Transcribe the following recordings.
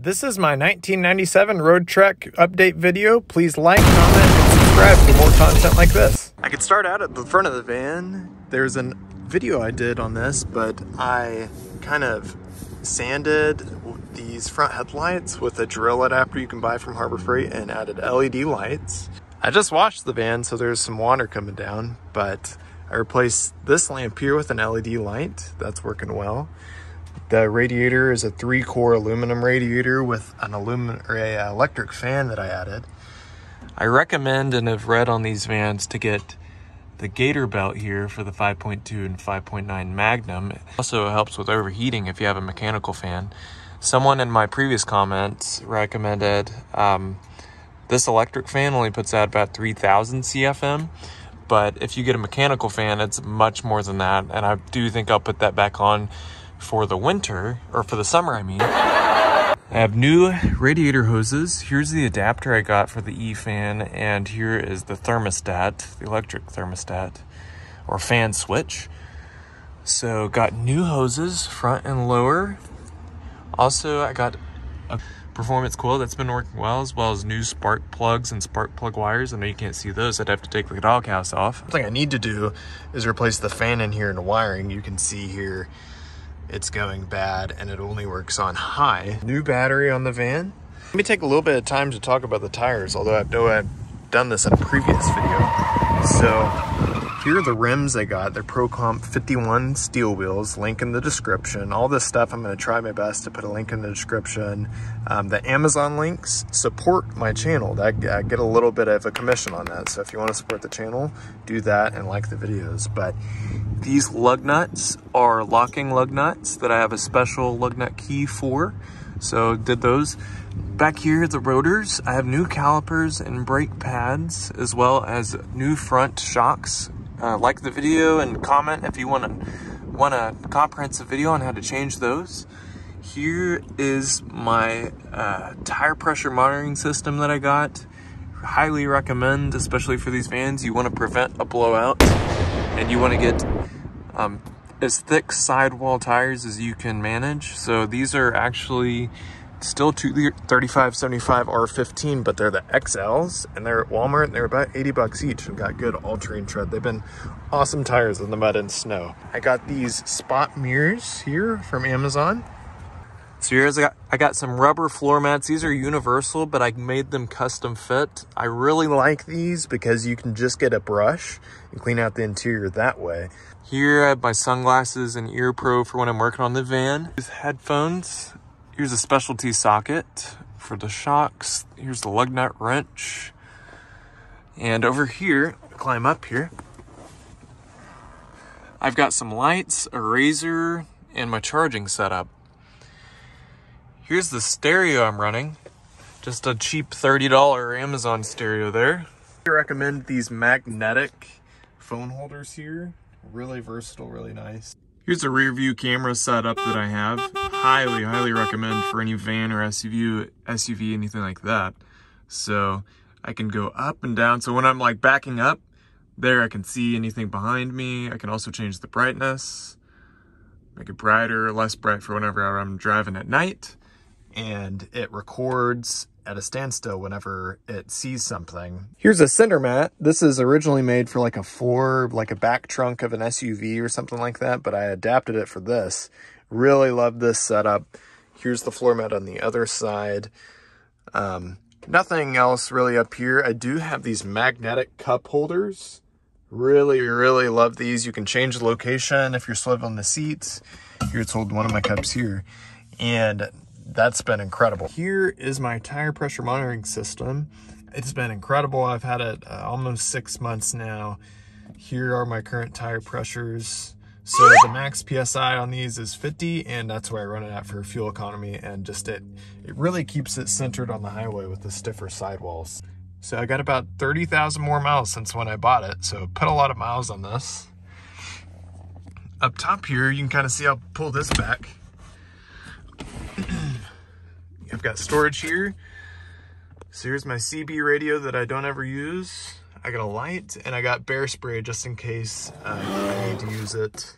This is my 1997 Roadtrek update video. Please like, comment, and subscribe for more content like this. I could start out at the front of the van. There's a video I did on this, but I kind of sanded these front headlights with a drill adapter you can buy from Harbor Freight and added LED lights. I just washed the van, so there's some water coming down, but I replaced this lamp here with an LED light. That's working well. The radiator is a three core aluminum radiator with an aluminum or a electric fan that I added. I recommend and have read on these vans to get the gator belt here for the 5.2 and 5.9 Magnum. It also helps with overheating if you have a mechanical fan. Someone in my previous comments recommended um, this electric fan only puts out about 3000 CFM, but if you get a mechanical fan, it's much more than that. And I do think I'll put that back on for the winter, or for the summer, I mean. I have new radiator hoses. Here's the adapter I got for the E-fan, and here is the thermostat, the electric thermostat, or fan switch. So got new hoses, front and lower. Also, I got a performance coil that's been working well, as well as new spark plugs and spark plug wires. I know you can't see those. I'd have to take the doghouse off. One thing I need to do is replace the fan in here and the wiring. You can see here it's going bad and it only works on high. New battery on the van. Let me take a little bit of time to talk about the tires, although I know I've done this in a previous video. So here are the rims I got. They're ProComp 51 steel wheels, link in the description. All this stuff, I'm gonna try my best to put a link in the description. Um, the Amazon links support my channel. I, I get a little bit of a commission on that. So if you wanna support the channel, do that and like the videos. But these lug nuts are locking lug nuts that I have a special lug nut key for. So did those. Back here, the rotors, I have new calipers and brake pads, as well as new front shocks. Uh, like the video and comment if you want to want a comprehensive video on how to change those. Here is my uh, tire pressure monitoring system that I got. Highly recommend, especially for these vans, you want to prevent a blowout and you want to get um, as thick sidewall tires as you can manage. So these are actually still 23575 R15, but they're the XLs and they're at Walmart and they're about 80 bucks each and got good all-terrain tread. They've been awesome tires in the mud and snow. I got these spot mirrors here from Amazon. So here's I got, I got some rubber floor mats. These are universal, but I made them custom fit. I really like these because you can just get a brush and clean out the interior that way. Here I have my sunglasses and ear pro for when I'm working on the van. These headphones. Here's a specialty socket for the shocks. Here's the lug nut wrench. And over here, climb up here. I've got some lights, a razor, and my charging setup. Here's the stereo I'm running. Just a cheap $30 Amazon stereo there. I recommend these magnetic phone holders here. Really versatile, really nice. Here's a rear view camera setup that I have. Highly, highly recommend for any van or SUV, SUV, anything like that. So I can go up and down. So when I'm like backing up, there I can see anything behind me. I can also change the brightness, make it brighter less bright for whenever I'm driving at night and it records at a standstill whenever it sees something. Here's a cinder mat. This is originally made for like a four, like a back trunk of an SUV or something like that, but I adapted it for this. Really love this setup. Here's the floor mat on the other side. Um, nothing else really up here. I do have these magnetic cup holders. Really, really love these. You can change the location if you're swiveling the seats. Here it's holding one of my cups here. And that's been incredible. Here is my tire pressure monitoring system. It's been incredible. I've had it uh, almost six months now. Here are my current tire pressures. So the max PSI on these is 50 and that's where I run it at for fuel economy and just it, it really keeps it centered on the highway with the stiffer sidewalls. So I got about 30,000 more miles since when I bought it. So put a lot of miles on this. Up top here, you can kind of see I'll pull this back. I've got storage here. So here's my CB radio that I don't ever use. I got a light and I got bear spray just in case uh, I need to use it.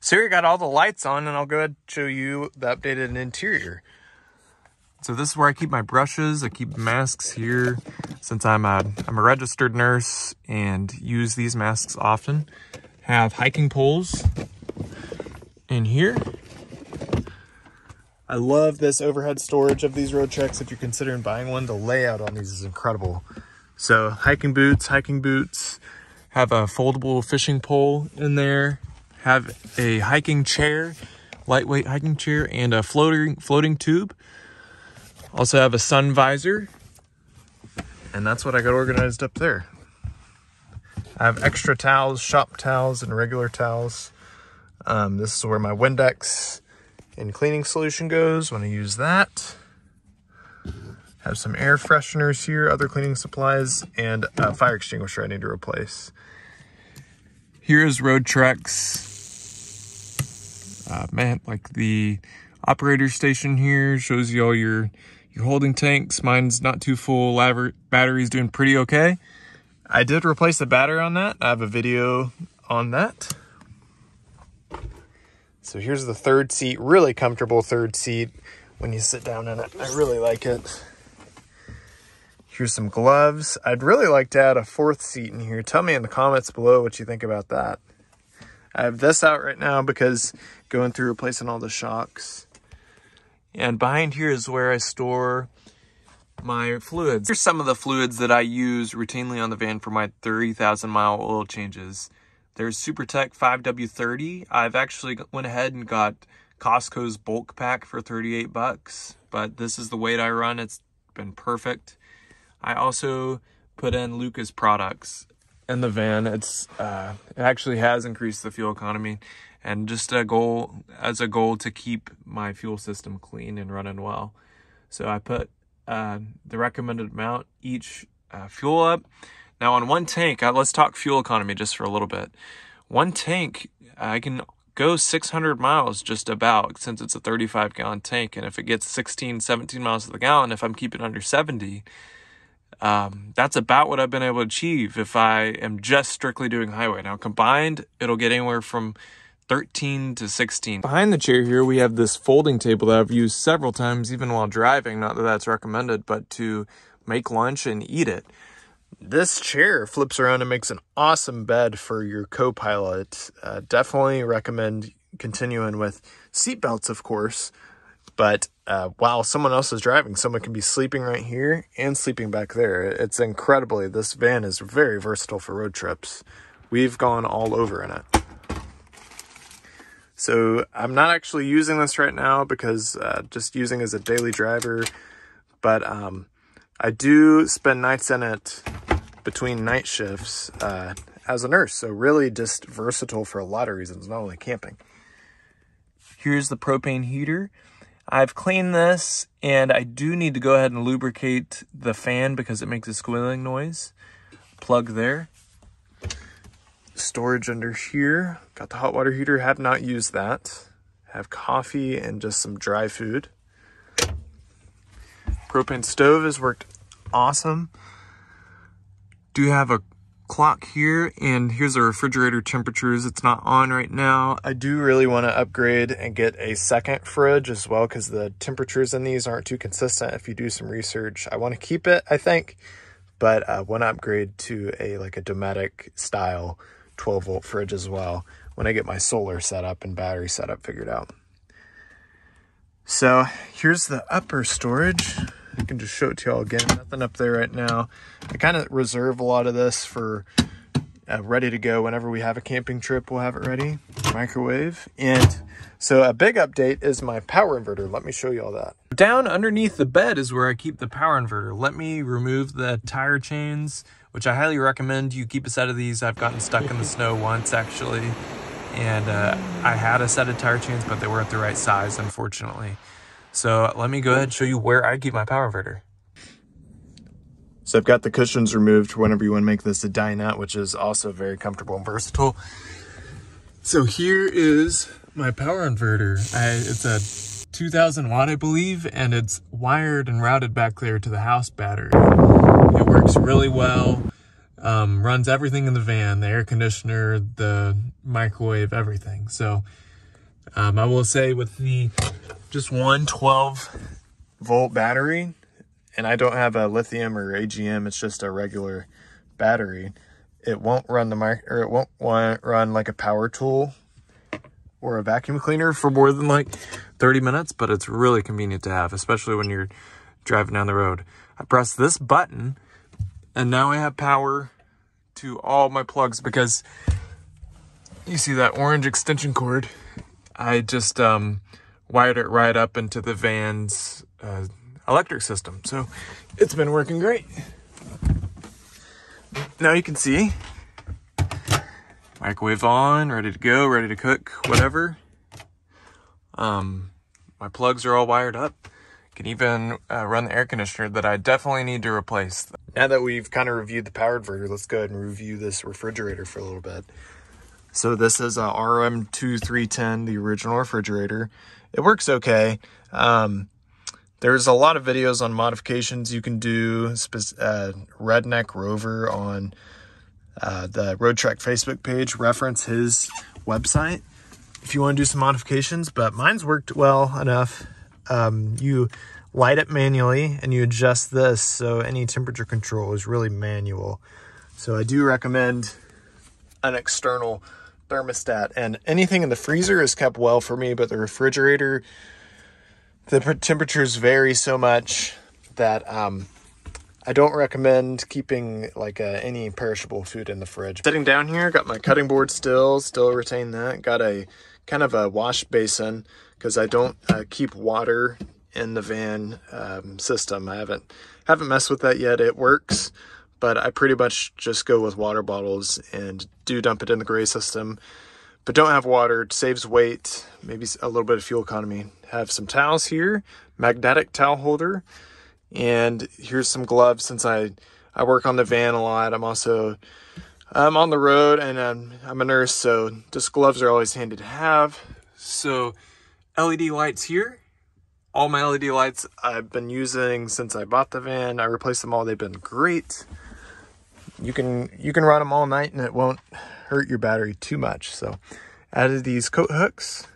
So here I got all the lights on and I'll go ahead and show you the updated interior. So this is where I keep my brushes. I keep masks here since I'm a, I'm a registered nurse and use these masks often. Have hiking poles in here. I love this overhead storage of these Roadtreks. If you're considering buying one, the layout on these is incredible. So hiking boots, hiking boots, have a foldable fishing pole in there, have a hiking chair, lightweight hiking chair, and a floating floating tube. Also have a sun visor, and that's what I got organized up there. I have extra towels, shop towels, and regular towels. Um, this is where my Windex and cleaning solution goes when I use that. Have some air fresheners here, other cleaning supplies, and a fire extinguisher I need to replace. Here is Roadtrek's, uh, man, like the operator station here shows you all your, your holding tanks. Mine's not too full, battery's doing pretty okay. I did replace the battery on that. I have a video on that. So here's the third seat, really comfortable third seat when you sit down in it. I really like it. Here's some gloves. I'd really like to add a fourth seat in here. Tell me in the comments below what you think about that. I have this out right now because going through replacing all the shocks. And behind here is where I store my fluids. Here's some of the fluids that I use routinely on the van for my 30,000 mile oil changes. There's SuperTech 5W30. I've actually went ahead and got Costco's bulk pack for 38 bucks, but this is the weight I run. It's been perfect. I also put in Lucas products in the van. It's uh, it actually has increased the fuel economy, and just a goal as a goal to keep my fuel system clean and running well. So I put uh, the recommended amount each uh, fuel up. Now on one tank, uh, let's talk fuel economy just for a little bit. One tank, I can go 600 miles just about since it's a 35 gallon tank. And if it gets 16, 17 miles to the gallon, if I'm keeping under 70, um, that's about what I've been able to achieve if I am just strictly doing highway. Now, combined, it'll get anywhere from 13 to 16. Behind the chair here, we have this folding table that I've used several times, even while driving. Not that that's recommended, but to make lunch and eat it. This chair flips around and makes an awesome bed for your co pilot. Uh, definitely recommend continuing with seatbelts, of course. But uh, while someone else is driving, someone can be sleeping right here and sleeping back there. It's incredibly, this van is very versatile for road trips. We've gone all over in it. So I'm not actually using this right now because uh, just using as a daily driver, but um, I do spend nights in it between night shifts uh, as a nurse. So really just versatile for a lot of reasons, not only camping. Here's the propane heater. I've cleaned this and I do need to go ahead and lubricate the fan because it makes a squealing noise. Plug there. Storage under here. Got the hot water heater, have not used that. Have coffee and just some dry food. Propane stove has worked awesome. Do have a clock here? And here's the refrigerator temperatures. It's not on right now. I do really want to upgrade and get a second fridge as well because the temperatures in these aren't too consistent. If you do some research i want to keep it i think but i want to upgrade to a like a dometic style 12 volt fridge as well when i get my solar set up and battery setup figured out. So here's the upper storage I can just show it to y'all again. Nothing up there right now. I kind of reserve a lot of this for uh, ready to go whenever we have a camping trip. We'll have it ready. Microwave. And so a big update is my power inverter. Let me show you all that. Down underneath the bed is where I keep the power inverter. Let me remove the tire chains, which I highly recommend you keep a set of these. I've gotten stuck in the snow once actually. And uh, I had a set of tire chains, but they weren't the right size, unfortunately. So let me go ahead and show you where I keep my power inverter. So I've got the cushions removed whenever you want to make this a dinette, which is also very comfortable and versatile. So here is my power inverter. I, it's a 2000 watt, I believe, and it's wired and routed back there to the house battery. It works really well, um, runs everything in the van, the air conditioner, the microwave, everything. So um, I will say with the just one 12 volt battery and I don't have a lithium or AGM, it's just a regular battery, it won't run the mic or it won't run like a power tool or a vacuum cleaner for more than like 30 minutes, but it's really convenient to have, especially when you're driving down the road. I press this button and now I have power to all my plugs because you see that orange extension cord. I just um, wired it right up into the van's uh, electric system. So it's been working great. Now you can see microwave on, ready to go, ready to cook, whatever. Um, my plugs are all wired up. Can even uh, run the air conditioner that I definitely need to replace. Now that we've kind of reviewed the power inverter, let's go ahead and review this refrigerator for a little bit. So this is a RM2310, the original refrigerator. It works okay. Um, there's a lot of videos on modifications you can do. Uh, Redneck Rover on uh, the Roadtrek Facebook page. Reference his website if you want to do some modifications, but mine's worked well enough. Um, you light it manually and you adjust this so any temperature control is really manual. So I do recommend an external thermostat and anything in the freezer is kept well for me, but the refrigerator the temperatures vary so much that um, I don't recommend keeping like uh, any perishable food in the fridge. Sitting down here, got my cutting board still, still retain that. Got a kind of a wash basin because I don't uh, keep water in the van um, system. I haven't haven't messed with that yet. It works, but I pretty much just go with water bottles and do dump it in the gray system. But don't have water, it saves weight, maybe a little bit of fuel economy have some towels here, magnetic towel holder, and here's some gloves since I I work on the van a lot. I'm also I'm on the road and I'm, I'm a nurse, so just gloves are always handy to have. So LED lights here. All my LED lights I've been using since I bought the van. I replaced them all. They've been great. You can you can run them all night and it won't hurt your battery too much. So added these coat hooks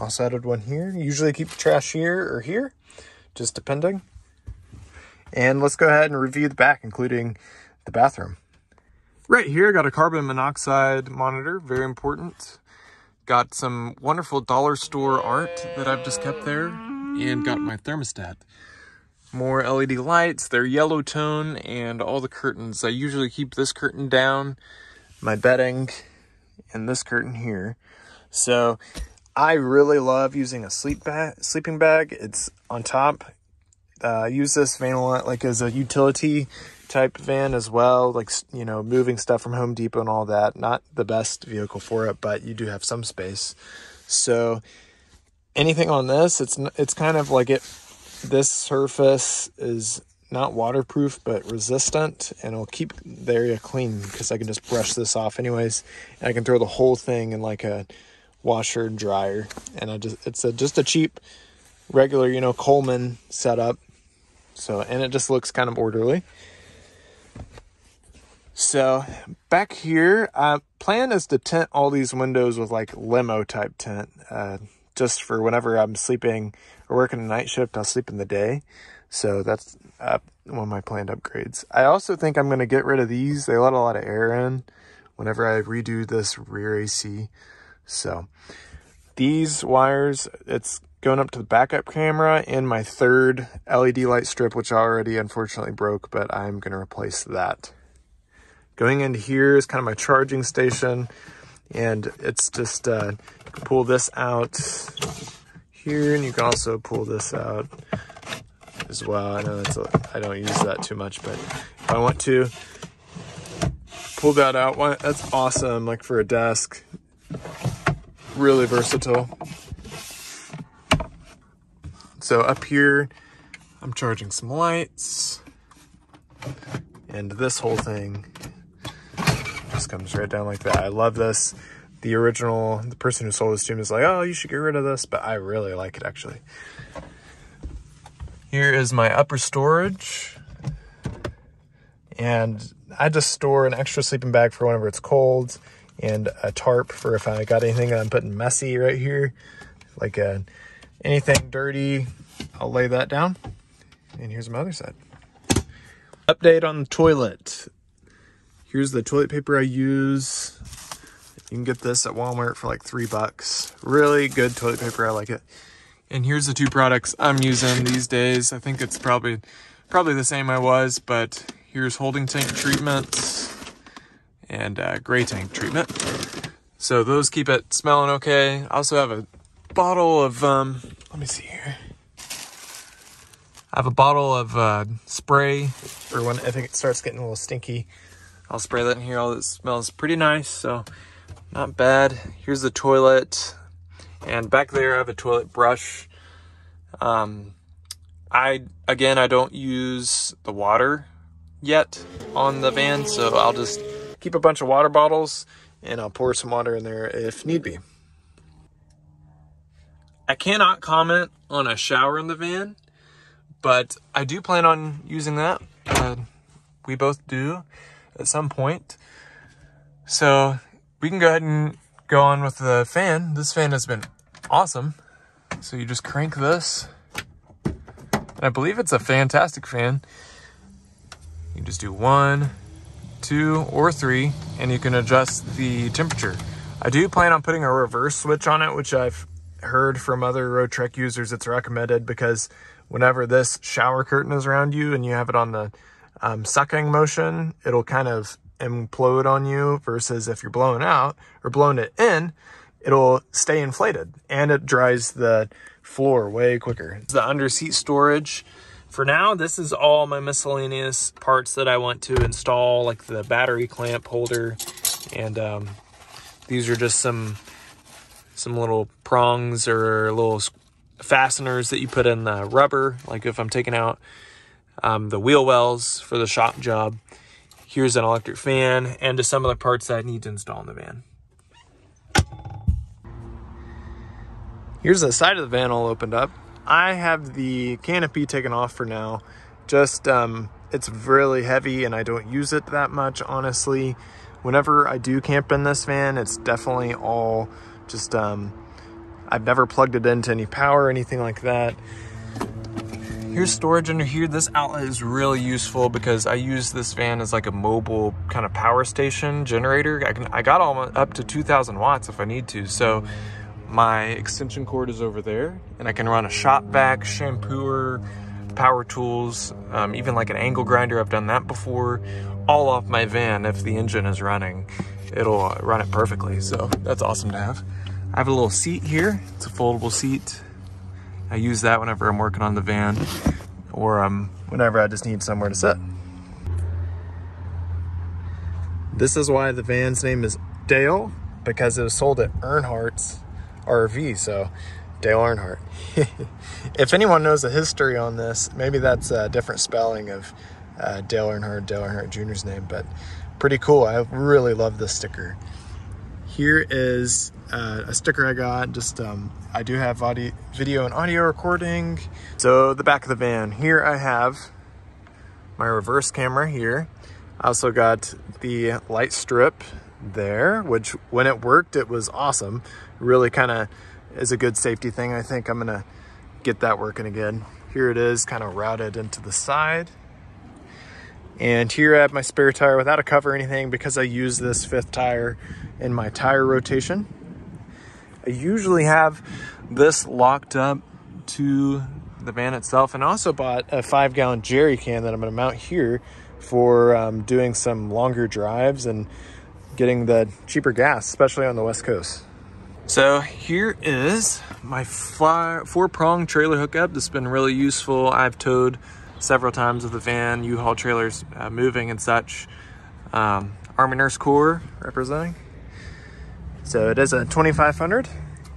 also added one here. Usually keep the trash here or here, just depending. And let's go ahead and review the back, including the bathroom. Right here, I got a carbon monoxide monitor, very important. Got some wonderful dollar store art that I've just kept there, and got my thermostat. More LED lights, they're yellow tone, and all the curtains. I usually keep this curtain down, my bedding, and this curtain here. So I really love using a sleep bag, sleeping bag. It's on top. Uh, I use this van a lot, like as a utility type van as well, like, you know, moving stuff from Home Depot and all that. Not the best vehicle for it, but you do have some space. So anything on this, it's, it's kind of like it, this surface is not waterproof, but resistant and it'll keep the area clean because I can just brush this off anyways. And I can throw the whole thing in like a, washer and dryer. And I just it's a just a cheap regular you know Coleman setup. So and it just looks kind of orderly. So back here uh plan is to tent all these windows with like limo type tent uh just for whenever I'm sleeping or working a night shift I'll sleep in the day. So that's uh, one of my planned upgrades. I also think I'm going to get rid of these. They let a lot of air in whenever I redo this rear AC so these wires, it's going up to the backup camera and my third LED light strip, which already unfortunately broke, but I'm going to replace that. Going into here is kind of my charging station and it's just, uh, pull this out here and you can also pull this out as well. I know that's a, I don't use that too much, but if I want to pull that out, that's awesome. Like for a desk, really versatile. So up here, I'm charging some lights. And this whole thing just comes right down like that. I love this. The original, the person who sold this to me is like, oh, you should get rid of this, but I really like it actually. Here is my upper storage. And I just store an extra sleeping bag for whenever it's cold and a tarp for if I got anything I'm putting messy right here, like a, anything dirty I'll lay that down. And here's my other side. Update on the toilet. Here's the toilet paper I use. You can get this at Walmart for like three bucks. Really good toilet paper. I like it. And here's the two products I'm using these days. I think it's probably probably the same I was, but here's holding tank treatment and uh, gray tank treatment. So those keep it smelling okay. I also have a bottle of, um, let me see here. I have a bottle of uh, spray for when I think it starts getting a little stinky. I'll spray that in here. All it smells pretty nice, so not bad. Here's the toilet, and back there I have a toilet brush. Um, I again I don't use the water yet on the van, so I'll just keep a bunch of water bottles and I'll pour some water in there if need be. I cannot comment on a shower in the van, but I do plan on using that. Uh, we both do at some point. So we can go ahead and go on with the fan. This fan has been awesome. So you just crank this. And I believe it's a fantastic fan. You just do one, two, or three, and you can adjust the temperature. I do plan on putting a reverse switch on it, which I've heard from other Roadtrek users it's recommended because whenever this shower curtain is around you and you have it on the um, sucking motion, it'll kind of implode on you versus if you're blowing out or blowing it in, it'll stay inflated and it dries the floor way quicker. The under seat storage. For now, this is all my miscellaneous parts that I want to install, like the battery clamp holder. And um, these are just some some little prongs or little fasteners that you put in the rubber, like if I'm taking out um, the wheel wells for the shop job. Here's an electric fan and just some of the parts that I need to install in the van. Here's the side of the van all opened up. I have the canopy taken off for now. Just, um, it's really heavy and I don't use it that much, honestly. Whenever I do camp in this van, it's definitely all just, um, I've never plugged it into any power or anything like that. Here's storage under here. This outlet is really useful because I use this van as like a mobile kind of power station generator. I can I got all up to 2000 watts if I need to. So my extension cord is over there and I can run a shop vac, shampooer, power tools, um, even like an angle grinder. I've done that before all off my van. If the engine is running, it'll run it perfectly. So that's awesome to have. I have a little seat here. It's a foldable seat. I use that whenever I'm working on the van or um, whenever I just need somewhere to sit. This is why the van's name is Dale, because it was sold at Earnhardt's RV, so Dale Earnhardt. if anyone knows the history on this, maybe that's a different spelling of uh, Dale Earnhardt, Dale Earnhardt Jr.'s name, but pretty cool. I really love this sticker. Here is uh, a sticker I got. Just um, I do have audio, video and audio recording. So the back of the van. Here I have my reverse camera here. I also got the light strip there, which when it worked, it was awesome. Really kind of is a good safety thing. I think I'm gonna get that working again. Here it is kind of routed into the side. And here I have my spare tire without a cover or anything because I use this fifth tire in my tire rotation. I usually have this locked up to the van itself and I also bought a five gallon jerry can that I'm going to mount here for um, doing some longer drives and getting the cheaper gas, especially on the West Coast. So here is my four prong trailer hookup. This has been really useful. I've towed several times with the van, U-Haul trailers uh, moving and such. Um, Army Nurse Corps representing. So it is a 2500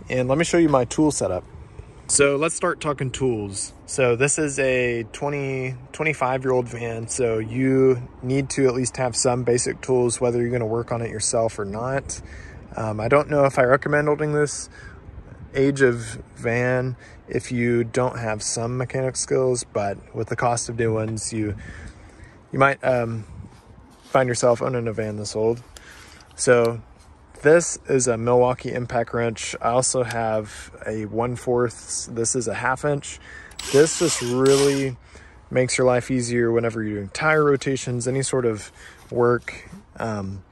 and let me show you my tool setup. So let's start talking tools. So this is a 20, 25 year old van. So you need to at least have some basic tools, whether you're gonna work on it yourself or not. Um, I don't know if I recommend holding this age of van if you don't have some mechanic skills, but with the cost of new ones, you, you might um, find yourself owning a van this old. So this is a Milwaukee impact wrench. I also have a 1 4th, this is a half inch. This just really makes your life easier whenever you're doing tire rotations, any sort of work, um,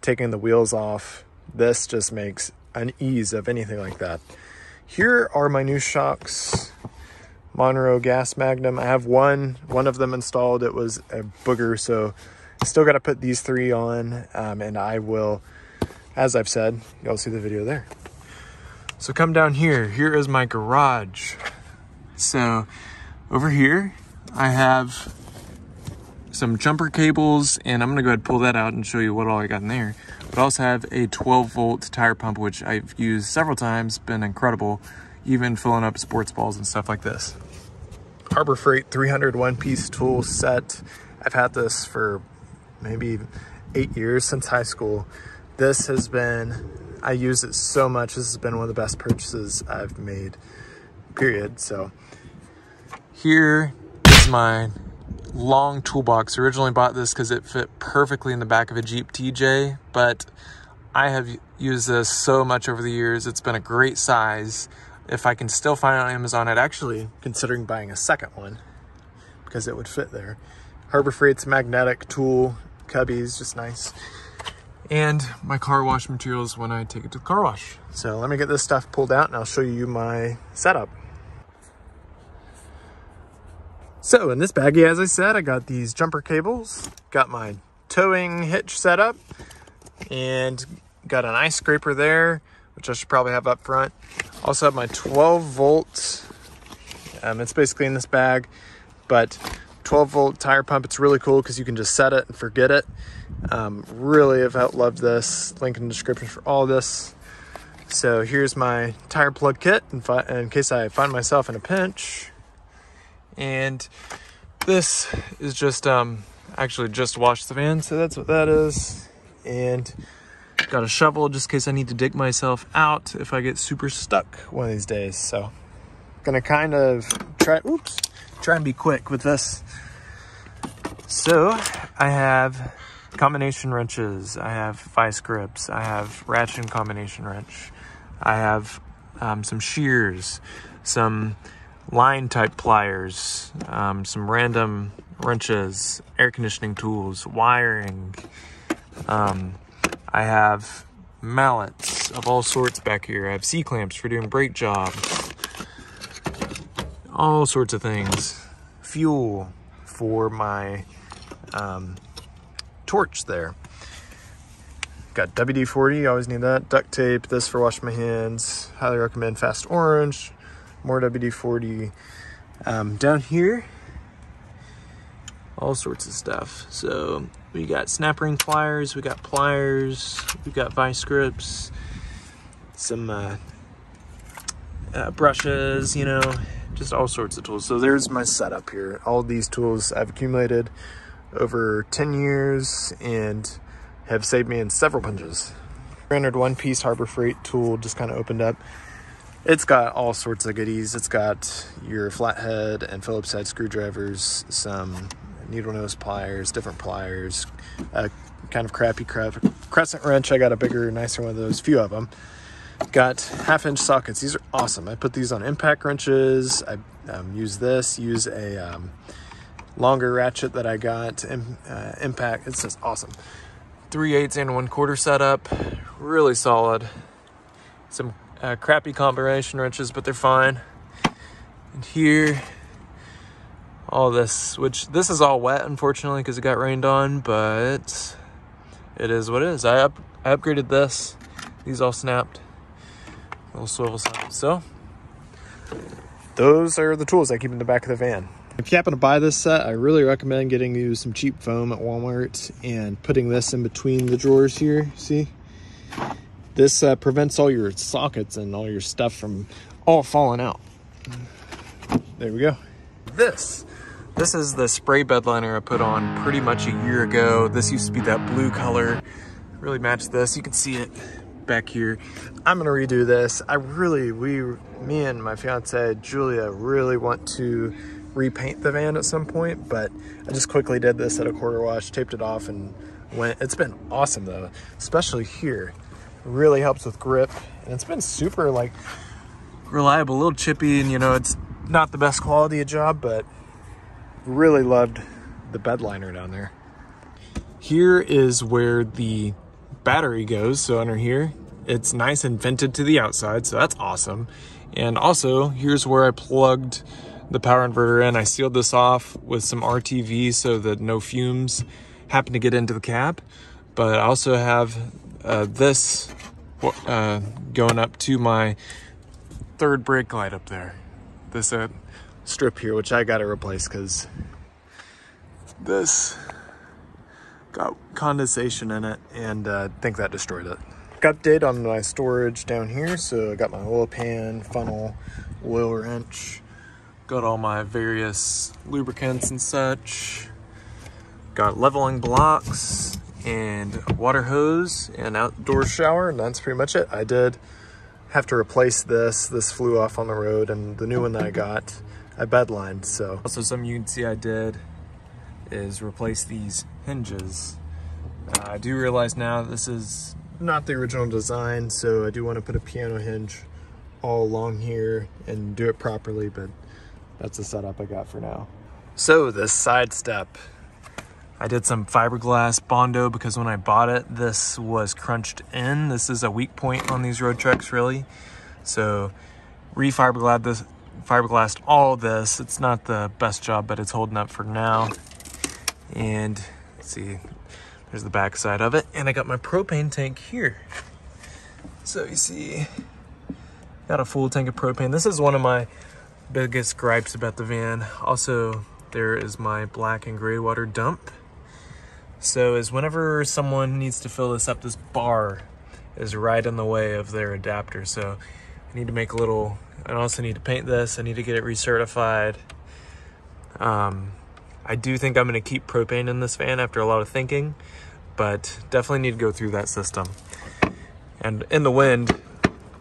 taking the wheels off. This just makes an ease of anything like that. Here are my new shocks. Monroe Gas Magnum. I have one, one of them installed. It was a booger, so still got to put these three on, um, and I will, as I've said, you'll see the video there. So come down here. Here is my garage. So over here, I have some jumper cables, and I'm gonna go ahead and pull that out and show you what all I got in there. But I also have a 12 volt tire pump, which I've used several times, been incredible, even filling up sports balls and stuff like this. Harbor Freight 300 one piece tool set. I've had this for maybe eight years since high school. This has been, I use it so much. This has been one of the best purchases I've made, period. So here is my long toolbox. Originally bought this because it fit perfectly in the back of a Jeep TJ, but I have used this so much over the years. It's been a great size. If I can still find it on Amazon, I'd actually considering buying a second one because it would fit there. Harbor Freight's magnetic tool cubbies, just nice. And my car wash materials when I take it to the car wash. So let me get this stuff pulled out and I'll show you my setup. So in this baggie, as I said, I got these jumper cables, got my towing hitch set up, and got an ice scraper there, which I should probably have up front. Also have my 12 volt, um, it's basically in this bag, but 12 volt tire pump. It's really cool because you can just set it and forget it. Um, really have out loved this. Link in the description for all this. So here's my tire plug kit in, in case I find myself in a pinch. And this is just, um, actually just washed the van, so that's what that is. And got a shovel just in case I need to dig myself out if I get super stuck one of these days. So gonna kind of try, oops, try and be quick with this. So I have combination wrenches, I have vice grips, I have ratchet and combination wrench, I have um, some shears, some line type pliers, um, some random wrenches, air conditioning tools, wiring. Um, I have mallets of all sorts back here. I have C-clamps for doing brake jobs. All sorts of things. Fuel for my um, torch there. Got WD-40, always need that. Duct tape, this for washing my hands. Highly recommend Fast Orange more WD-40 um, down here. All sorts of stuff. So we got snap ring pliers we got pliers we got vice grips some uh, uh, brushes you know just all sorts of tools. So there's my setup here. All these tools I've accumulated over 10 years and have saved me in several punches. 300 one piece Harbor Freight tool just kind of opened up it's got all sorts of goodies. It's got your flathead and Phillips head screwdrivers, some needle nose pliers, different pliers, a kind of crappy crescent wrench. I got a bigger, nicer one of those, few of them. Got half inch sockets. These are awesome. I put these on impact wrenches. I um, use this, use a um, longer ratchet that I got, uh, impact. It's just awesome. 3 eighths and 1 quarter setup. Really solid. Some uh, crappy combination wrenches, but they're fine. And here, all this, which this is all wet, unfortunately, because it got rained on, but it is what it is. I, up, I upgraded this. These all snapped. Little swivel set. So, those are the tools I keep in the back of the van. If you happen to buy this set, I really recommend getting you some cheap foam at Walmart and putting this in between the drawers here, see? This uh, prevents all your sockets and all your stuff from all falling out. There we go. This, this is the spray bed liner I put on pretty much a year ago. This used to be that blue color. Really matched this. You can see it back here. I'm gonna redo this. I really, we, me and my fiance Julia really want to repaint the van at some point, but I just quickly did this at a quarter wash, taped it off and went. It's been awesome though, especially here really helps with grip and it's been super like reliable a little chippy and you know it's not the best quality of job, but really loved the bed liner down there. Here is where the battery goes. So under here, it's nice and vented to the outside. So that's awesome. And also here's where I plugged the power inverter in. I sealed this off with some RTV so that no fumes happen to get into the cab But I also have uh, this uh, going up to my third brake light up there. This uh, strip here, which I got to replace because this got condensation in it and uh, I think that destroyed it. Update on my storage down here. So I got my oil pan, funnel, oil wrench, got all my various lubricants and such, got leveling blocks and water hose and outdoor shower and that's pretty much it. I did have to replace this. This flew off on the road and the new one that I got, I bedlined, so. Also some you can see I did is replace these hinges. Uh, I do realize now this is not the original design, so I do want to put a piano hinge all along here and do it properly, but that's the setup I got for now. So this side step, I did some fiberglass Bondo because when I bought it, this was crunched in. This is a weak point on these Roadtreks, really. So re-fiberglassed this, fiberglassed all this. It's not the best job, but it's holding up for now. And see, there's the back side of it. And I got my propane tank here. So you see, got a full tank of propane. This is one of my biggest gripes about the van. Also, there is my black and gray water dump. So is whenever someone needs to fill this up, this bar is right in the way of their adapter. So I need to make a little, I also need to paint this. I need to get it recertified. Um, I do think I'm going to keep propane in this van after a lot of thinking, but definitely need to go through that system. And in the wind,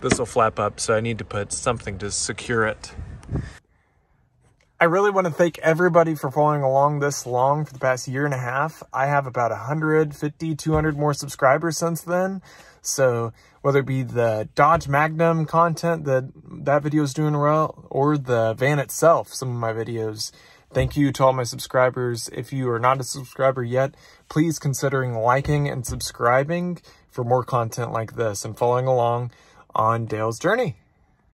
this will flap up, so I need to put something to secure it. I really want to thank everybody for following along this long for the past year and a half. I have about 150, 200 more subscribers since then. So whether it be the Dodge Magnum content that that video is doing well, or the van itself, some of my videos, Thank you to all my subscribers. If you are not a subscriber yet, please considering liking and subscribing for more content like this and following along on Dale's journey.